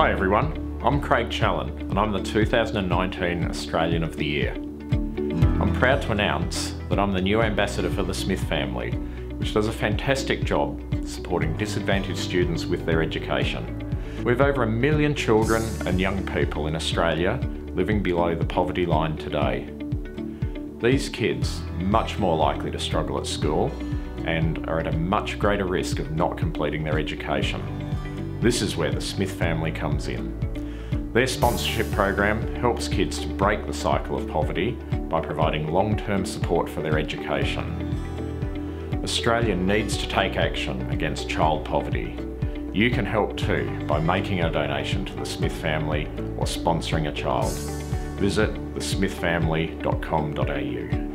Hi everyone, I'm Craig Challen and I'm the 2019 Australian of the Year. I'm proud to announce that I'm the new ambassador for the Smith family, which does a fantastic job supporting disadvantaged students with their education. We have over a million children and young people in Australia living below the poverty line today. These kids are much more likely to struggle at school and are at a much greater risk of not completing their education. This is where the Smith family comes in. Their sponsorship program helps kids to break the cycle of poverty by providing long-term support for their education. Australia needs to take action against child poverty. You can help too by making a donation to the Smith family or sponsoring a child. Visit thesmithfamily.com.au.